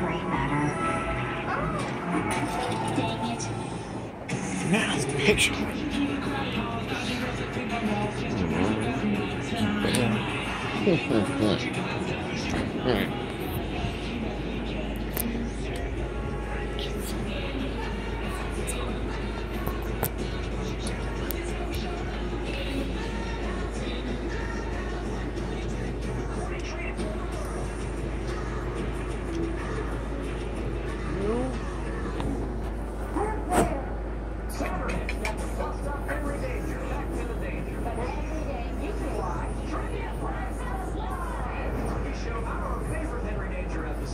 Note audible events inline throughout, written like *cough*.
gray matter. Dang it. Now the picture. All *laughs* right.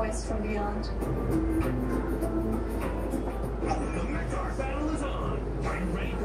voice from beyond. Battle is on! Are you ready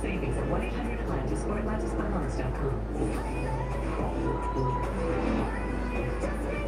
savings at 1-800-ATLANTIS or atlantisbananas.com.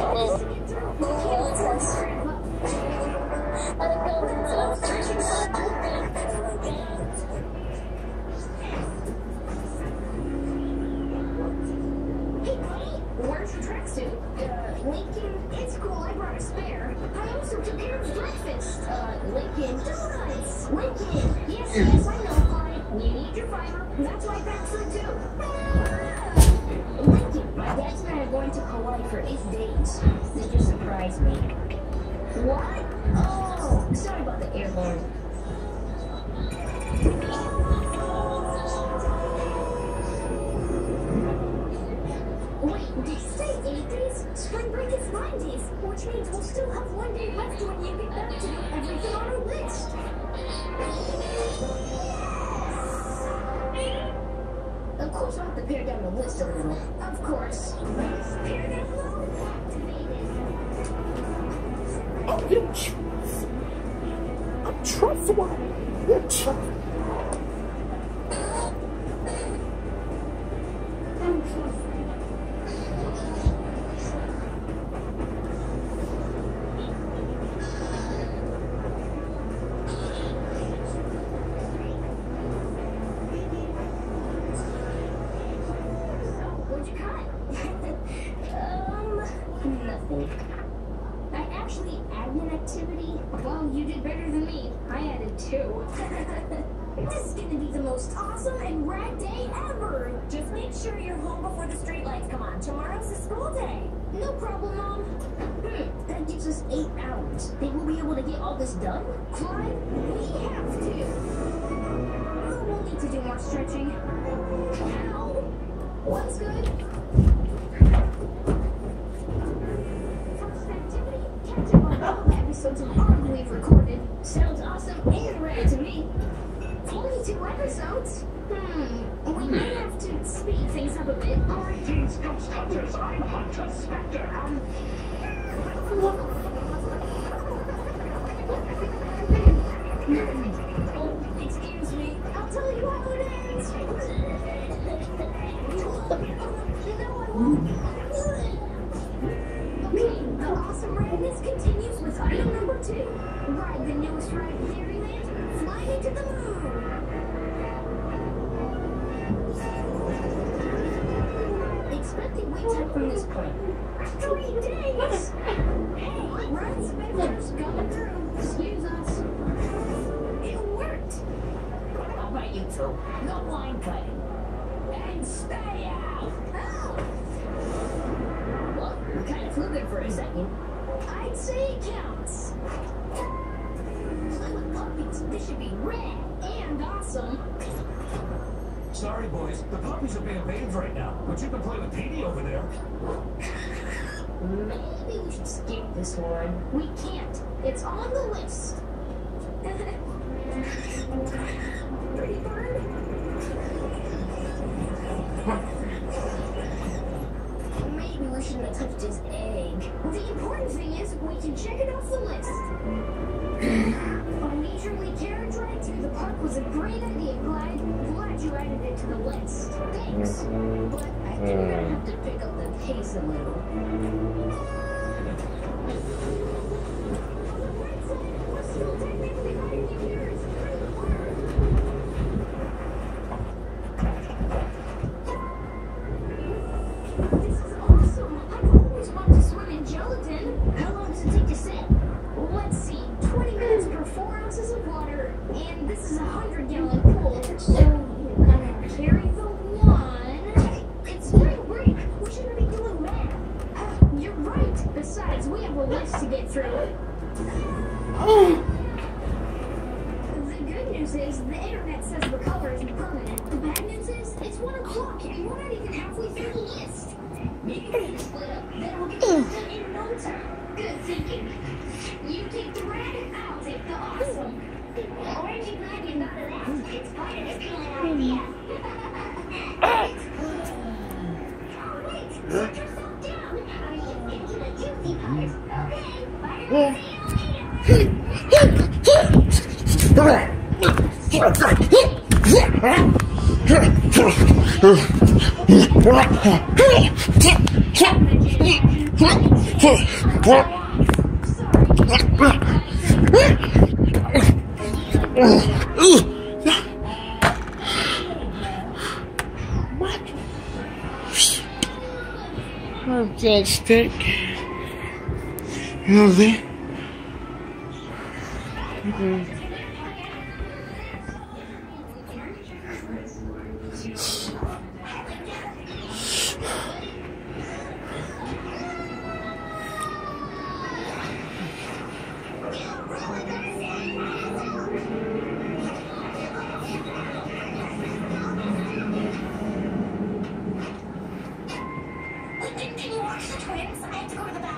Where's your tracksuit? Uh, Lincoln, it's cool. I brought a spare. I also took of breakfast. Uh, Lincoln, donuts. Lincoln, yes, yes, I know, Clyde. You need your fiber. That's why I packed some too. Lincoln, my dad's and I are going to Hawaii for eight days. Did you surprise me? What? Oh, sorry about the air Spring break is nine days, which means we'll still have one day left when you get back to do everything on our list. Of course, I'll have to pare down the list a little. Of course. Pare down mode activated. Oh, you trust. I'm trustworthy. You trust. Day ever. Just make sure you're home before the streetlights come on. Tomorrow's a school day. No problem, Mom. Hmm, that gives us eight hours. Think we'll be able to get all this done? Clyde, we have to. Oh, we'll need to do more stretching. Ow. What's good? First activity, catch up on all the episodes of we've recorded. Sounds awesome and rad to me. 42 episodes? Hmm, we may have to speed things up a bit. Greetings, Ghost Hunters. I'm Hunter Spectre. Um, Oh, excuse me. I'll tell you how it ends. no, I won't. Okay, the awesome radness continues with item number two. Ride the newest ride in From this point. Three days! Hey. Excuse us. It worked! How about you two? No cutting. And stay out! Oh! Well, we kind of flew there for a second. I'd say it counts. Puppies. This should be rad and awesome. sorry, boys. The puppies are being bathed right now, but you can play with Petey over there. Maybe we should skip this one. We can't. It's on the list. Pretty. Maybe we shouldn't have touched his egg. The important thing is we can check it off the list. Was a great idea, Clyde. Glad you added it to the list. Thanks. Mm-hmm. But I think we're gonna have to pick up the pace a little. This is a 100 gallon pool. So, you're gonna carry the one. It's spring break. We shouldn't be doing math. Uh, You're right. Besides, we have a list to get through. The good news is the internet says the color is permanent. The bad news is it's 1 o'clock, and we're not even halfway through the list. Maybe we can split up. Then we'll get done in no time. Good thinking. You take the red, I'll take the awesome. What? I've stick. You know what I'm saying? Have go.